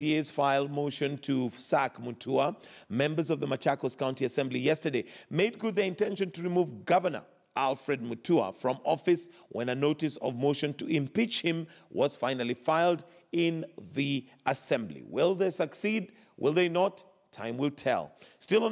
CAs filed motion to sack Mutua. Members of the Machakos County Assembly yesterday made good their intention to remove Governor Alfred Mutua from office when a notice of motion to impeach him was finally filed in the Assembly. Will they succeed? Will they not? Time will tell. Still on